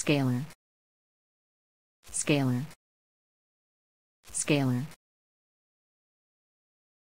scalar. Scalar. Scalar.